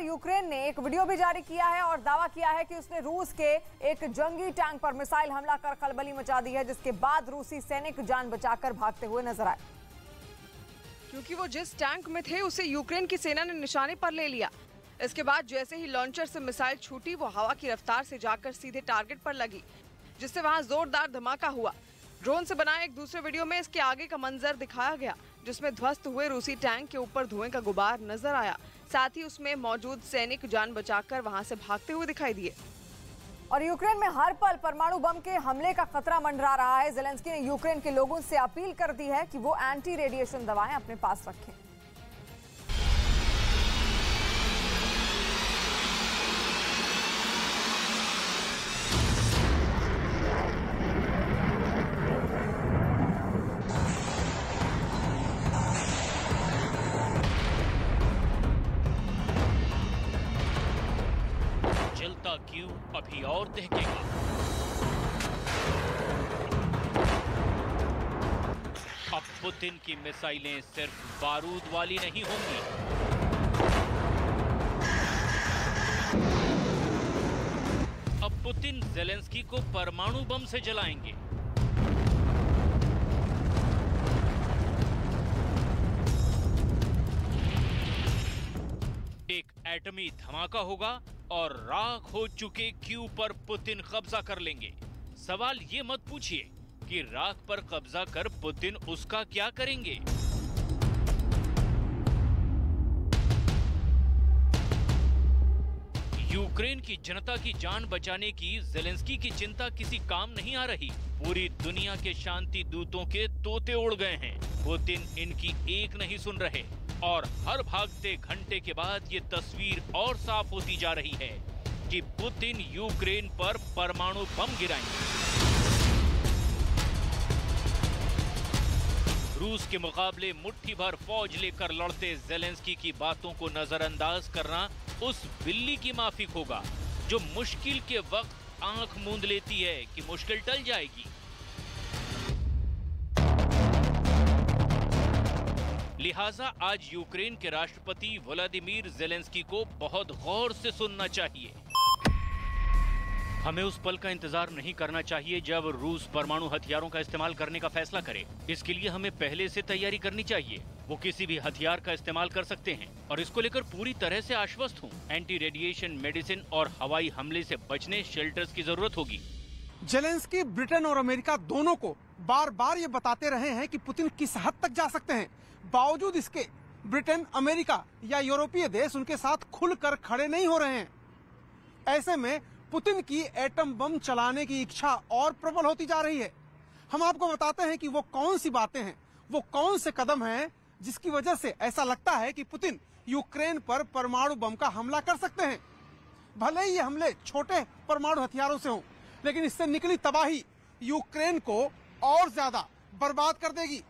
पर यूक्रेन ने एक वीडियो भी जारी किया है और दावा किया है कि उसने रूस के एक जंगी टैंक पर मिसाइल हमला कर खलबली मचा दी है, जिसके बाद रूसी सैनिक जान बचाकर भागते हुए नज़र आए। क्योंकि वो जिस टैंक में थे, उसे यूक्रेन की सेना ने निशाने पर ले लिया। इसके बाद जैसे ही लॉन्चर से मिसाइल छूटी, वो हवा की रफ्तार से जाकर सीधे टारगेट पर लगी, जिससे वहाँ जोरदार धमाका हुआ। ड्रोन से बनाए एक दूसरे वीडियो में इसके आगे का मंजर दिखाया गया, जिसमें ध्वस्त हुए रूसी टैंक के ऊपर धुएँ का गुबार नज़र आया। साथ ही उसमें मौजूद सैनिक जान बचाकर वहाँ से भागते हुए दिखाई दिए। और यूक्रेन में हर पल परमाणु बम के हमले का खतरा मंडरा रहा है। जेलेंस्की ने यूक्रेन के लोगों से अपील कर दी है कि वो एंटी रेडिएशन दवाएँ अपने पास रखें। जलता क्यों अभी और दहकेगा अब पुतिन की मिसाइलें सिर्फ़ बारूद वाली नहीं होंगी। अब पुतिन जेलेंस्की को परमाणु बम से जलाएँगे। एक एटमी धमाका होगा और राख हो चुके क्यू पर पुतिन कब्जा कर लेंगे। सवाल ये मत पूछिए कि राख पर कब्जा कर पुतिन उसका क्या करेंगे? यूक्रेन की जनता की जान बचाने की, जेलेंस्की की चिंता किसी काम नहीं आ रही। पूरी दुनिया के शांति दूतों के तोते उड़ गए हैं। पुतिन इनकी एक नहीं सुन रहे। और हर भागते घंटे के बाद ये तस्वीर और साफ़ होती जा रही है कि पुतिन यूक्रेन पर परमाणु बम गिराएँगे। रूस के मुकाबले मुट्ठी भर फौज लेकर लड़ते जेलेंस्की की बातों को नजरअंदाज करना उस बिल्ली की माफिक होगा, जो मुश्किल के वक्त आँख मूंद लेती है कि मुश्किल टल जाएगी। लिहाजा आज यूक्रेन के राष्ट्रपति व्लादिमीर जेलेंस्की को बहुत गौर से सुनना चाहिए। हमें उस पल का इंतज़ार नहीं करना चाहिए जब रूस परमाणु हथियारों का इस्तेमाल करने का फैसला करे। इसके लिए हमें पहले से तैयारी करनी चाहिए। वो किसी भी हथियार का इस्तेमाल कर सकते हैं और इसको लेकर पूरी तरह से आश्वस्त हूँ। एंटी रेडिएशन मेडिसिन और हवाई हमले से बचने, शेल्टर्स की ज़रूरत होगी। जेलेंस्की, ब्रिटेन और अमेरिका दोनों को बार बार ये बताते रहे हैं कि पुतिन किस हद तक जा सकते हैं। बावजूद इसके, ब्रिटेन, अमेरिका या यूरोपीय देश उनके साथ खुलकर खड़े नहीं हो रहे हैं। ऐसे में पुतिन की एटम बम चलाने की इच्छा और प्रबल होती जा रही है। हम आपको बताते हैं कि वो कौन सी बातें हैं, वो कौन से कदम हैं, जिसकी वजह से ऐसा लगता है कि पुतिन यूक्रेन पर परमाणु बम का हमला कर सकते हैं। भले ही ये हमले छोटे परमाणु हथियारों से हों, लेकिन इससे निकली तबाही यूक्रेन को और ज़्यादा बर्बाद कर देगी।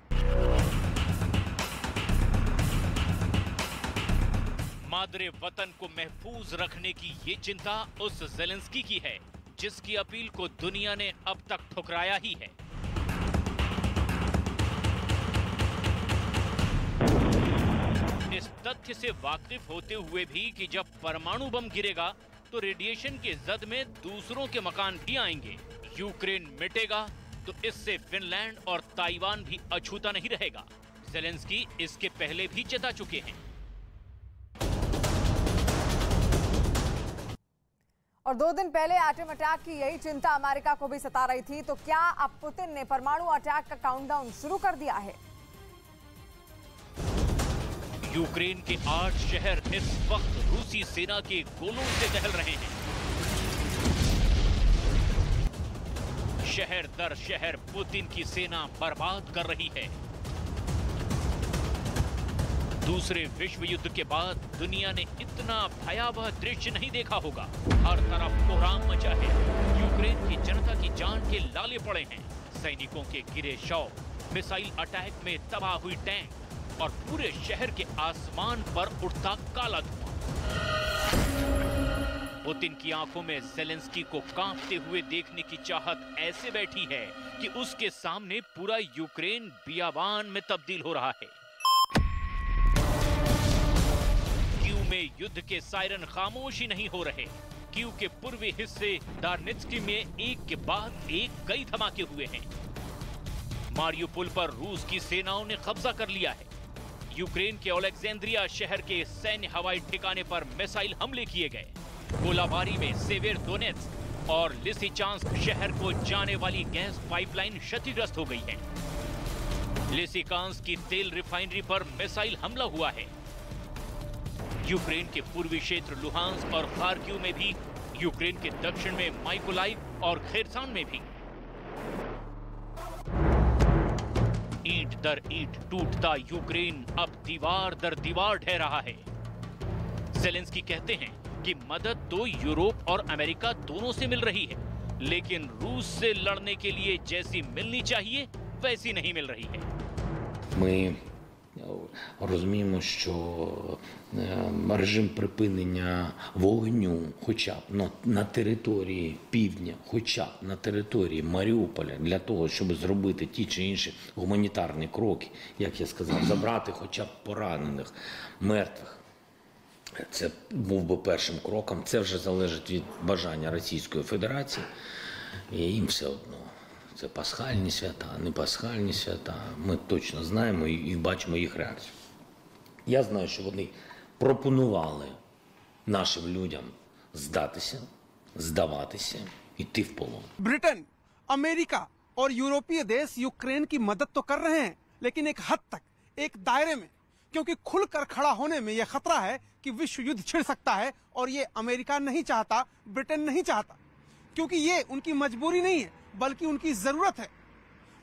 मादरे वतन को महफूज रखने की ये चिंता उस जेलेंस्की की है, जिसकी अपील को दुनिया ने अब तक ठुकराया ही है। इस तथ्य से वाकिफ होते हुए भी कि जब परमाणु बम गिरेगा तो रेडिएशन के जद में दूसरों के मकान भी आएँगे। यूक्रेन मिटेगा तो इससे फिनलैंड और ताइवान भी अछूता नहीं रहेगा। जेलेंस्की इसके पहले भी चेता चुके हैं। और दो दिन पहले एटम अटैक की यही चिंता अमेरिका को भी सता रही थी तो क्या अब पुतिन ने परमाणु अटैक का काउंटडाउन शुरू कर दिया है? यूक्रेन के आठ शहर इस वक्त रूसी सेना के गोलों से दहल रहे हैं। शहर दर शहर पुतिन की सेना बर्बाद कर रही है। दूसरे विश्व युद्ध के बाद दुनिया ने इतना भयावह दृश्य नहीं देखा होगा। हर तरफ़ कोहराम मचा है। यूक्रेन की जनता की जान के लाले पड़े हैं। सैनिकों के गिरे शव, मिसाइल अटैक में तबाह हुई टैंक और पूरे शहर के आसमान पर उठता काला धुआँ। पुतिन की आँखों में जेलेंस्की को कांपते हुए देखने की चाहत ऐसे बैठी है कि उसके सामने पूरा यूक्रेन बियाबान में तब्दील हो रहा है। क्यू में युद्ध के सायरन खामोश ही नहीं हो रहे। क्यू के पूर्वी हिस्से दार्नित्स्की में एक के बाद एक कई धमाके हुए हैं। मारियोपुल पर रूस की सेनाओं ने कब्जा कर लिया है। यूक्रेन के ओलेक्जेंद्रिया शहर के सैन्य हवाई ठिकाने पर मिसाइल हमले किए गए। गोलाबारी में सेवेर दोनेत्स और लिसिचांस्क शहर को जाने वाली गैस पाइपलाइन क्षतिग्रस्त हो गई है। लिसिकांस की तेल रिफाइनरी पर मिसाइल हमला हुआ है। यूक्रेन के पूर्वी क्षेत्र लुहांस और खारक्यू में भी, यूक्रेन के दक्षिण में माइकोलाइव और खेरसान में भी। ईंट दर ईंट टूटता यूक्रेन अब दीवार दर दीवार ढह रहा है। जेलेंस्की कहते हैं कि मदद तो यूरोप और अमेरिका दोनों से मिल रही है लेकिन रूस से लड़ने के लिए जैसी मिलनी चाहिए वैसी नहीं मिल रही है Ми е, розуміємо, що е, режим припинення вогню, хоча б на, на території півдня, хоча б на території Маріуполя, для того, щоб зробити ті чи інші гуманітарні кроки, як я сказав, забрати хоча б поранених, мертвих. Це був би першим кроком. Це вже залежить від бажання Російської Федерації. І їм все одно. Це пасхальні свята, не пасхальні свята. Ми точно знаємо і, і бачимо їх реакцію. Я знаю, що вони пропонували нашим людям здатися, здаватися, йти в полон. ब्रिटेन अमेरिका और यूरोपीय देश यूक्रेन की मदद तो कर रहे हैं लेकिन एक हद तक एक दायरे में क्योंकि खुलकर खड़ा होने में यह खतरा है कि विश्व युद्ध छिड़ सकता है और ये अमेरिका नहीं चाहता, ब्रिटेन नहीं चाहता। क्योंकि ये उनकी मजबूरी नहीं है, बल्कि उनकी ज़रूरत है।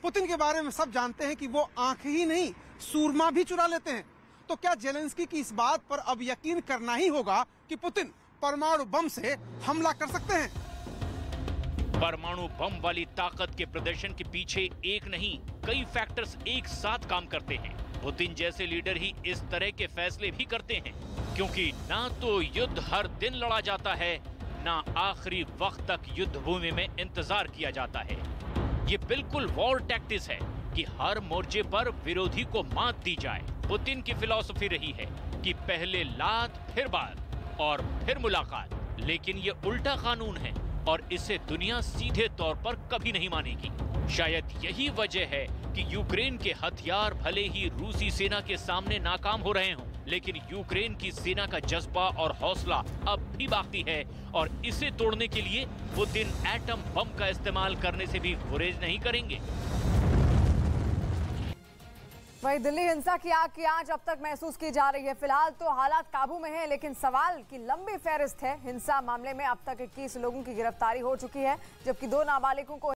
पुतिन के बारे में सब जानते हैं कि वो आँख ही नहीं, सूरमा भी चुरा लेते हैं। तो क्या जेलेंस्की की इस बात पर अब यकीन करना ही होगा कि पुतिन परमाणु बम से हमला कर सकते हैं? परमाणु बम वाली ताकत के प्रदर्शन के पीछे एक नहीं, कई फैक्टर्स एक साथ काम करते हैं। पुतिन जैसे लीडर ही इस तरह के फैसले भी करते हैं, क्योंकि ना तो युद्ध हर दिन लड़ा जाता है, ना आखिरी वक्त तक युद्ध भूमि में इंतज़ार किया जाता है। ये बिल्कुल वॉर टैक्टिस है कि हर मोर्चे पर विरोधी को मात दी जाए। पुतिन की फिलॉसफी रही है कि पहले लात, फिर बात, और फिर मुलाकात। लेकिन ये उल्टा कानून है और इसे दुनिया सीधे तौर पर कभी नहीं मानेगी। शायद यही वजह है कि यूक्रेन के हथियार भले ही रूसी सेना के सामने नाकाम हो रहे हों, लेकिन यूक्रेन की सेना का जज्बा और हौसला अब भी बाकी है और इसे तोड़ने के लिए पुतिन एटम बम का इस्तेमाल करने से भी गुरेज नहीं करेंगे। वही दिल्ली हिंसा की आग की आँच अब तक महसूस की जा रही है। फ़िलहाल तो हालात काबू में हैं, लेकिन सवाल की लंबी फहरिस्त है। हिंसा मामले में अब तक 21 लोगों की गिरफ्तारी हो चुकी है, जबकि दो नाबालिगों को